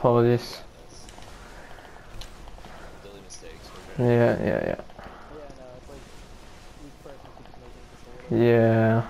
Apologies. Yeah, yeah, yeah. Yeah.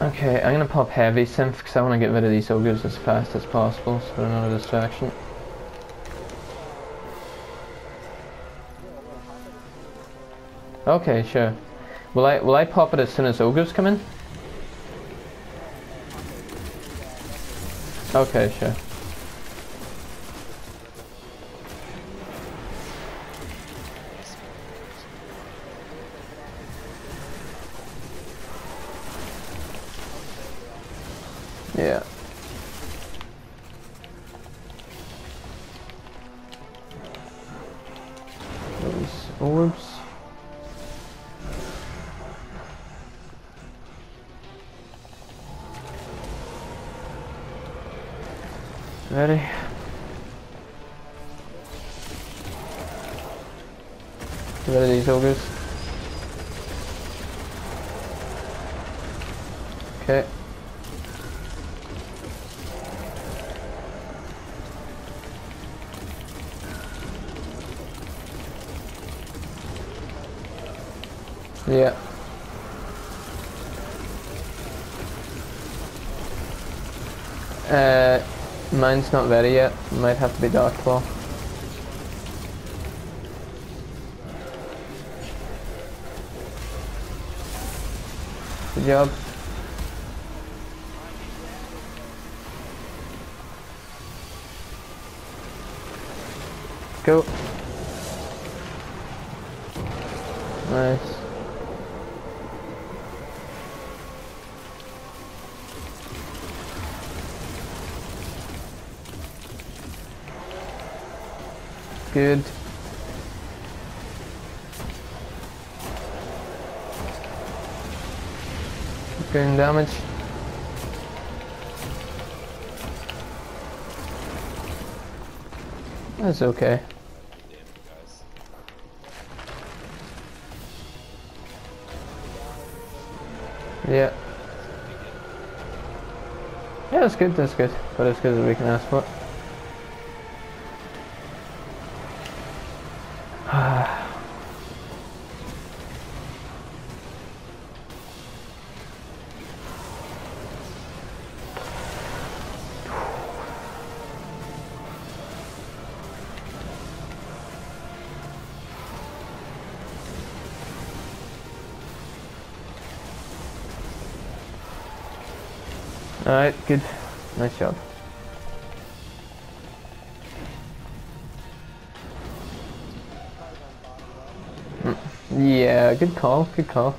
Okay, I'm gonna pop heavy synth because I want to get rid of these ogres as fast as possible so they're not a distraction. Okay, sure. Will I will I pop it as soon as ogres come in? Okay, sure. Yeah. Those orbs. Ready? Get rid of these ogres. Okay. Mine's not ready yet. Might have to be Dark Claw. Good job. Go. Nice. Good. Doing damage. That's okay. Yeah. Yeah, that's good, that's good. But as good as we can ask for. Alright, good. Nice job. Mm, Yeah, good call, good call.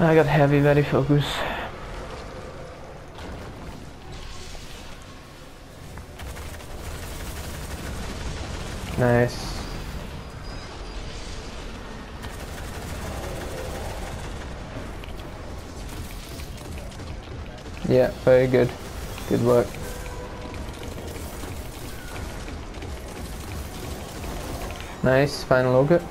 I got heavy, very focus. Nice. Yeah, very good. Good work. Nice, final ogre.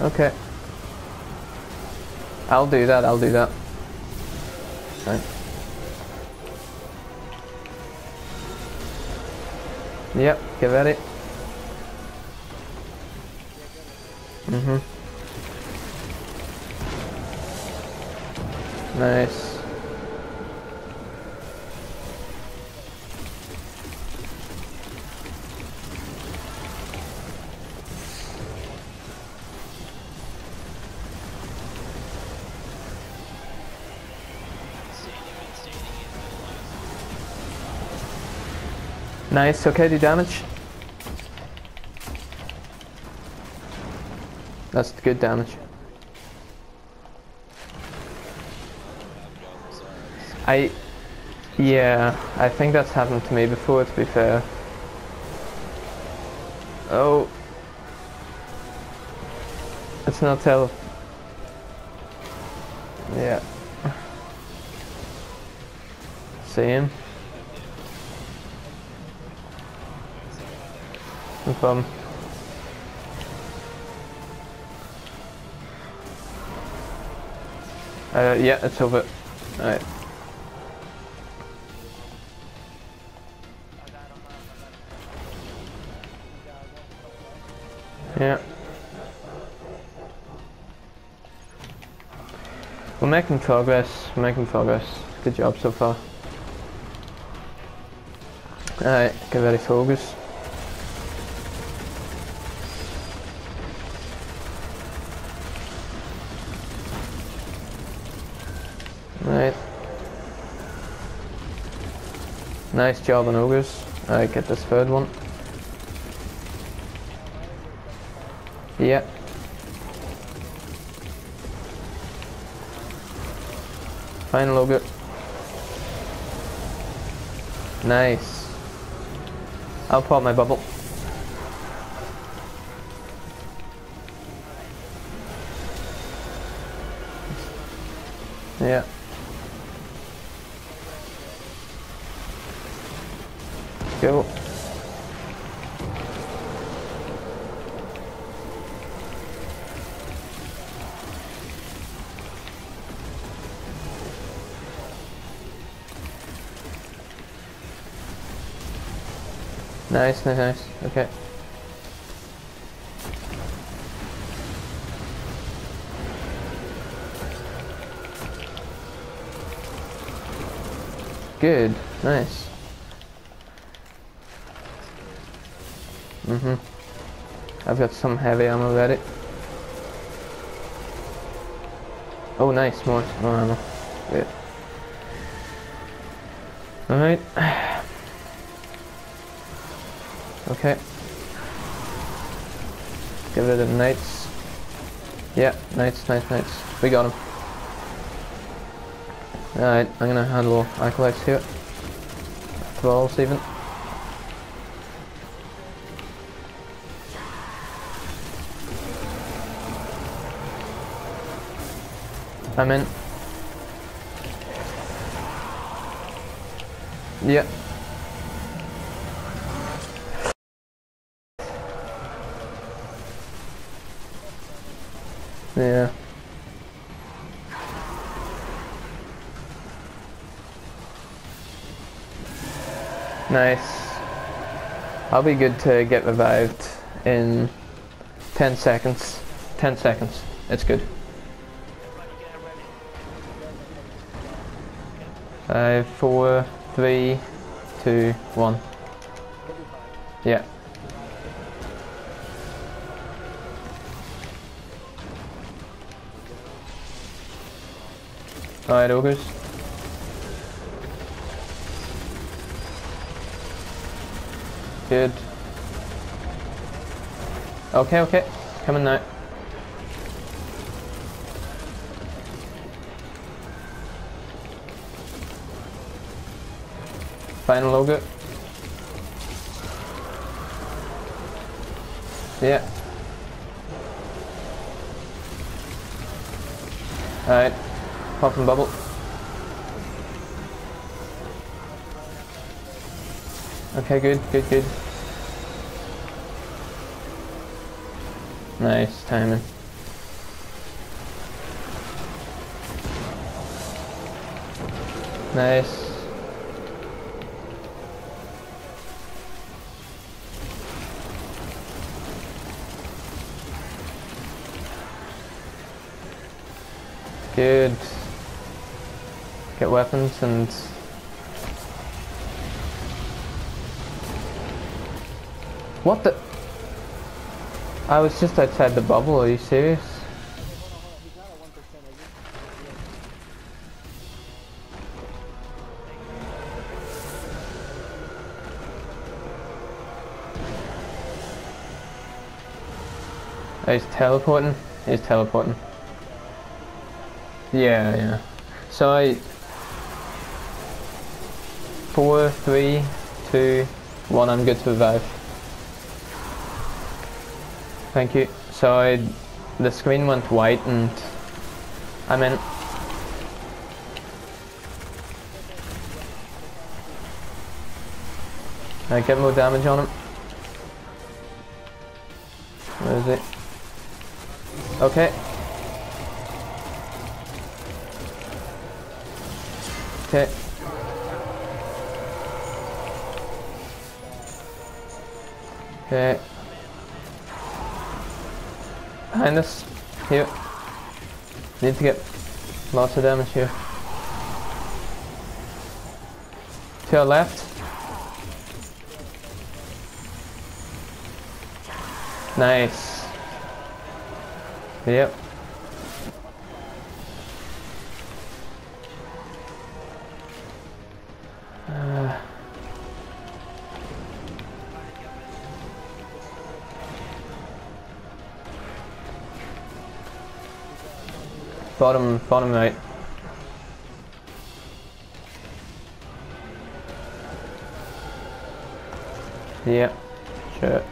Okay. I'll do that, I'll do that. Right. Yep, get ready. Mhm. Nice. Nice, okay, do damage. That's good damage. I, yeah, I think that's happened to me before, to be fair. Oh. It's not tell. Yeah. Same. No problem. Uh, yeah, it's over. Alright. Yeah. We're making progress, we're making progress. Good job so far. Alright, get ready for. Right. Nice job on ogres. Alright, get this third one. Yeah. Final ogre. Nice. I'll pop my bubble. Yeah. Go. Nice, nice, nice. Okay. Good. Nice. Mhm. I've got some heavy ammo ready. Oh, nice. More, more ammo. Good. Alright. Okay. Get rid of the knights. Yeah, knights, knights, knights. We got him. Alright, I'm gonna handle acolytes here. Thralls even. I'm in. Yeah. Yeah. Nice. I'll be good to get revived in 10 seconds. 10 seconds. It's good. Five, four, three, two, one. Yeah. Alright, ogres. Good. Okay, okay. Coming now. Final ogre. Yeah. Alright. Popping bubble. Okay, good, good, good. Nice timing. Nice. Good. Get weapons and... What the... I was just outside the bubble, are you serious? He's not at 1%. I just, he's teleporting? He's teleporting. Yeah, yeah. So I... Four, three, two, one, I'm good to revive. Thank you. So I... The screen went white and... I'm in. I get more damage on him. Where is it? Okay. Okay. Okay. Behind us. Here. Need to get lots of damage here. To our left. Nice. Yep. Uh, bottom, bottom right. Yep. Sure.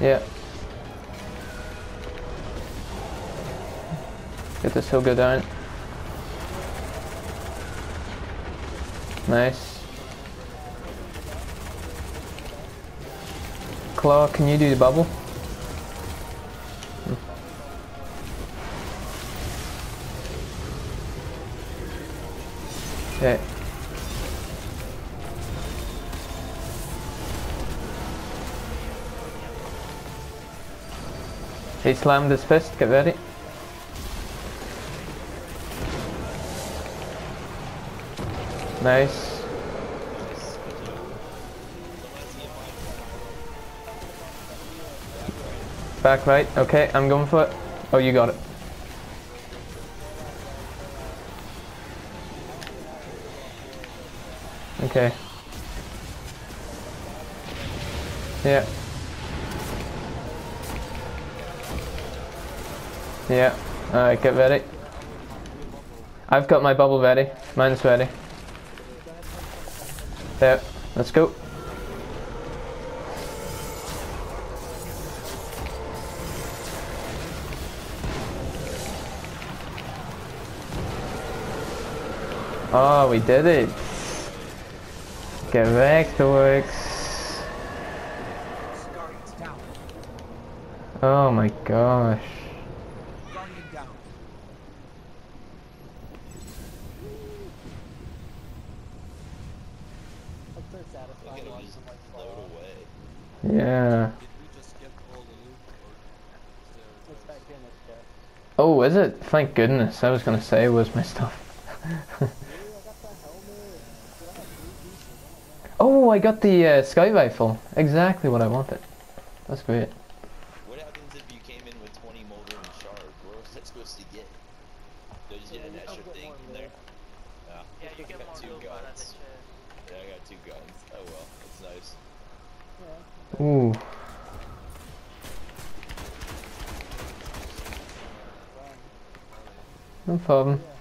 Yeah. Get this hill go down. Nice. Claw, can you do the bubble? Hmm. Okay. He slammed his fist, get ready. Nice. Back right, okay, I'm going for it. Oh, you got it. Okay. Yeah. Yeah. Alright, get ready. I've got my bubble ready. Mine's ready. There. Let's go. Oh, we did it. Get back to works. Oh my gosh. I'm so Look satisfied at him watching just them like float fall. away. Yeah. Did we just get all the loot, or is there? It's back in this chest. Oh, is it? Thank goodness. I was gonna say it was my stuff. Ooh, I got the helmet. Dude, I have three pieces. oh, I got the uh, sky rifle. Exactly what I wanted. That's great. What happens if you came in with 20 moldering shards? What was that supposed to get? Did you get an extra thing more in there? Yeah. Yeah, you get got more two loot out of the guns. chest. Yeah, I got two guns. Oh well, that's nice. Yeah. Ooh. Run. No problem. Yeah.